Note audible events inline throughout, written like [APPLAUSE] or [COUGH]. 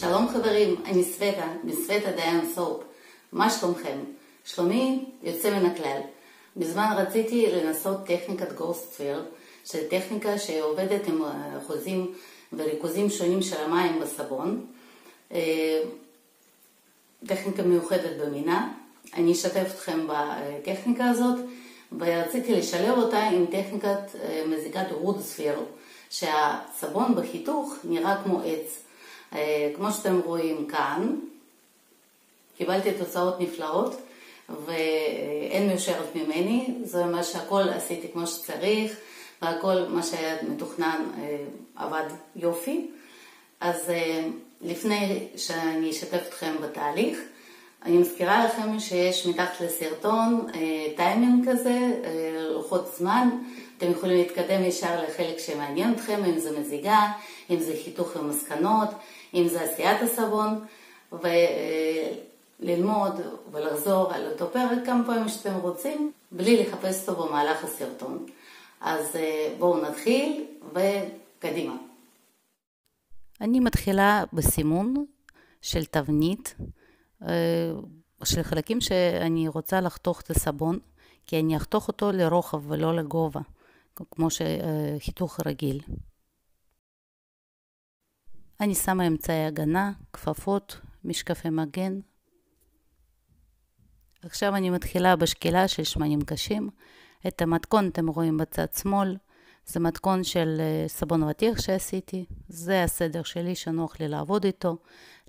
שלום חברים, אני סווטה, מסווטה דיין סופ. מה שלומכם? שלומי יוצא מן הכלל. בזמן רציתי לנסות טכניקת גוסטפיר, שזו טכניקה שעובדת עם אחוזים וריכוזים שונים של המים בסבון. אה, טכניקה מיוחדת במינה. אני אשתף אתכם בטכניקה הזאת, ורציתי לשלב אותה עם טכניקת אה, מזיקת וודספיר, שהסבון בחיתוך נראה כמו עץ. אה, כמו שאתם רואים כאן, קיבלתי תוצאות נפלאות ואין מיושרת ממני, זה אומר שהכל עשיתי כמו שצריך והכל מה שהיה מתוכנן אה, עבד יופי. אז אה, לפני שאני אשתף אתכם בתהליך, אני מזכירה לכם שיש מתחת לסרטון טיימינג כזה, לוחות זמן, אתם יכולים להתקדם ישר לחלק שמעניין אתכם, אם זה מזיגה, אם זה חיתוך ומסקנות, אם זה עשיית הסבון, וללמוד ולחזור על אותו פרק כמה פעמים שאתם רוצים, בלי לחפש אותו במהלך הסרטון. אז אה, בואו נתחיל וקדימה. אני מתחילה בסימון של תבנית, אה, של חלקים שאני רוצה לחתוך את הסבון, כי אני אחתוך אותו לרוחב ולא לגובה, כמו שחיתוך רגיל. אני שמה אמצעי הגנה, כפפות, משקפי מגן. עכשיו אני מתחילה בשקילה של שמנים קשים. את המתכון אתם רואים בצד שמאל, זה מתכון של אה, סבון ותיך שעשיתי, זה הסדר שלי שנוח לי לעבוד איתו,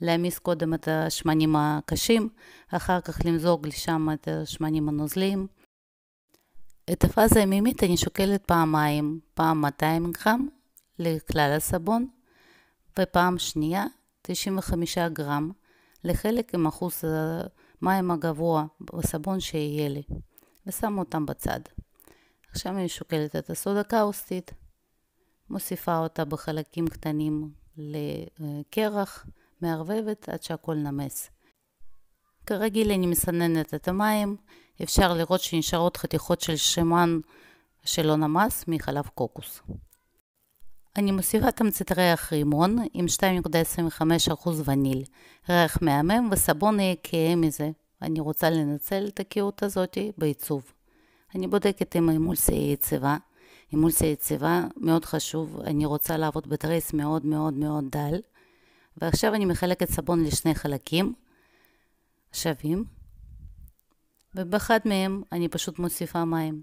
להעמיס קודם את השמנים הקשים, אחר כך למזוג לשם את השמנים הנוזליים. את הפאזה הימימית אני שוקלת פעמיים, פעם 200 גרם לכלל הסבון, ופעם שנייה 95 גרם לחלק עם אחוז המים הגבוה בסבון שיהיה לי, ושם אותם בצד. עכשיו אני שוקלת את הסודה קאוסטית, מוסיפה אותה בחלקים קטנים לקרח, מערבבת עד שהכל נמס. כרגיל אני מסננת את המים, אפשר לראות שנשארות חתיכות של שמן שלא נמס מחלב קוקוס. אני מוסיפה תמצית ריח רימון עם 2.25% וניל, ריח מהמם וסבון יהיה כהה מזה. אני רוצה לנצל את הכהות הזאת בעיצוב. אני בודקת אם האמולסיה יציבה. אמולסיה יציבה מאוד חשוב, אני רוצה לעבוד בתריס מאוד מאוד מאוד דל. ועכשיו אני מחלקת סבון לשני חלקים שווים, ובאחד מהם אני פשוט מוסיפה מים.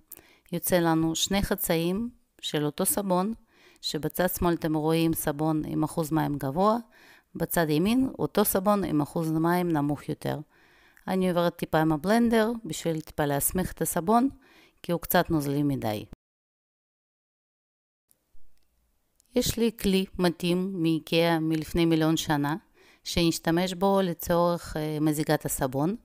יוצא לנו שני חצאים של אותו סבון, שבצד שמאל אתם רואים סבון עם אחוז מים גבוה, בצד ימין אותו סבון עם אחוז מים נמוך יותר. אני עוברת טיפה עם הבלנדר בשביל טיפה להסמיך את הסבון, כי הוא קצת נוזלי מדי. יש לי כלי מתאים מאיקאה מלפני מיליון שנה, שנשתמש בו לצורך אה, מזיגת הסבון.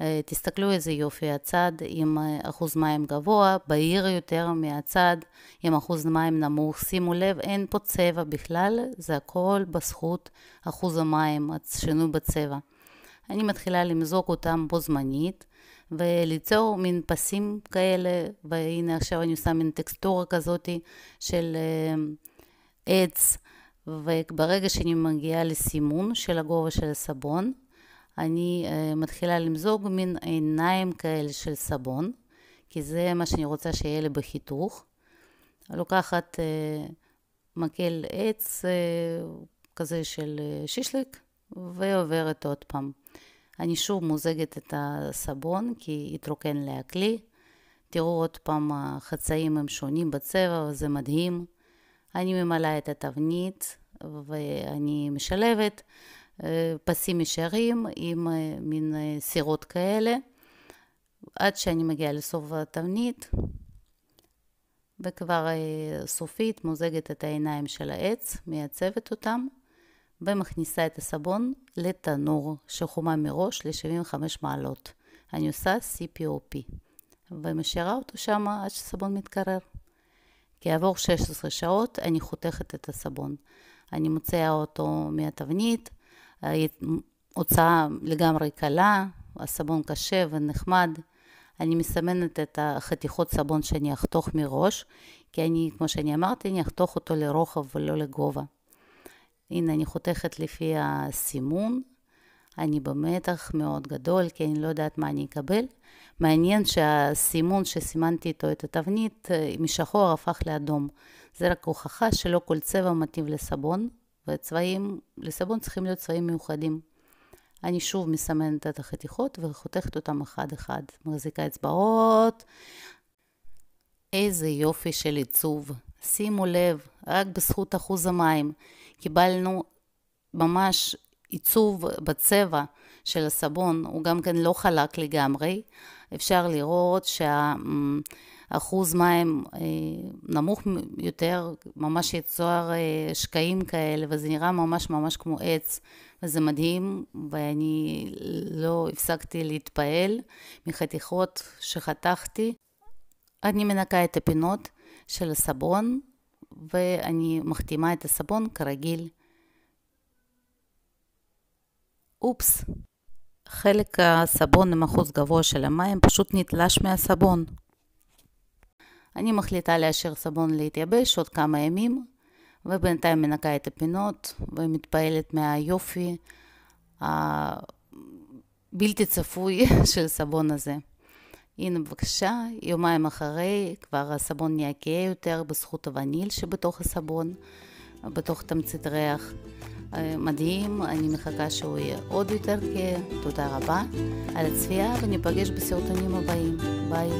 אה, תסתכלו איזה יופי הצד עם אה, אחוז מים גבוה, בהיר יותר מהצד עם אחוז מים נמוך. שימו לב, אין פה צבע בכלל, זה הכל בזכות אחוז המים, השינוי בצבע. אני מתחילה למזוג אותם בו זמנית וליצור מין פסים כאלה, והנה עכשיו אני עושה מין טקסטורה כזאת של עץ, וברגע שאני מגיעה לסימון של הגובה של הסבון, אני uh, מתחילה למזוג מין עיניים כאלה של סבון, כי זה מה שאני רוצה שיהיה לי בחיתוך. לוקחת uh, מקל עץ uh, כזה של שישליק ועוברת עוד פעם. אני שוב מוזגת את הסבון כי התרוקן לי הכלי. תראו עוד פעם, החצאים הם שונים בצבע וזה מדהים. אני ממלאה את התבנית ואני משלבת. פסים ישרים עם אה, מין אה, סירות כאלה, עד שאני מגיעה לסוף התבנית, וכבר אה, סופית מוזגת את העיניים של העץ, מייצבת אותם, ומכניסה את הסבון לתנור שחומה מראש ל-75 מעלות. אני עושה CPOP, ומשאירה אותו שם עד שהסבון מתקרר. כעבור 16 שעות אני חותכת את הסבון. אני מוציאה אותו מהתבנית, הוצאה לגמרי קלה, הסבון קשה ונחמד. אני מסמנת את החתיכות סבון שאני אחתוך מראש, כי אני, כמו שאני אמרתי, אני אחתוך אותו לרוחב ולא לגובה. הנה, אני חותכת לפי הסימון. אני במתח מאוד גדול, כי אני לא יודעת מה אני אקבל. מעניין שהסימון שסימנתי איתו את התבנית, אה, משחור הפך לאדום. זה רק הוכחה שלא כל צבע מתאים לסבון, וצבעים, לסבון צריכים להיות צבעים מיוחדים. אני שוב מסמנת את החתיכות וחותכת אותם אחד-אחד. מחזיקה אצבעות. איזה יופי של עיצוב. שימו לב, רק בזכות אחוז המים קיבלנו ממש עיצוב בצבע של הסבון, הוא גם כן לא חלק לגמרי. אפשר לראות שהאחוז מים אה, נמוך יותר, ממש יצור אה, שקעים כאלה, וזה נראה ממש ממש כמו עץ, וזה מדהים, ואני לא הפסקתי להתפעל מחתיכות שחתכתי. אני מנקה את הפינות של הסבון, ואני מחתימה את הסבון כרגיל. אופס, חלק הסבון עם אחוז גבוה של המים פשוט נתלש מהסבון. אני מחליטה להשאיר סבון להתייבש עוד כמה ימים, ובינתיים מנקה את הפינות ומתפעלת מהיופי הבלתי צפוי [LAUGHS] של סבון הזה. הנה בבקשה, יומיים אחרי כבר הסבון נהיה כהה יותר בזכות הווניל שבתוך הסבון, בתוך תמצית ריח. אה, מדהים, אני מחכה שהוא יהיה עוד יותר כהה. תודה רבה על הצפייה וניפגש בסרטונים הבאים. ביי.